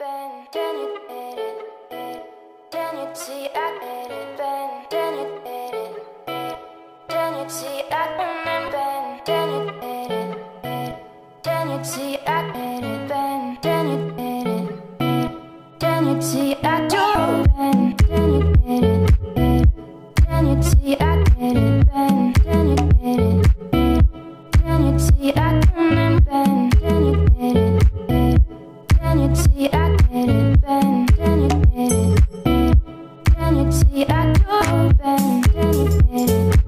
Ben, then you ate it, it. You see I ate it, Ben. Then you ate it, it. You see I Ben. Then you ate it, it. You see I Ben. Then you ate it, it. You see I. I could bend any minute.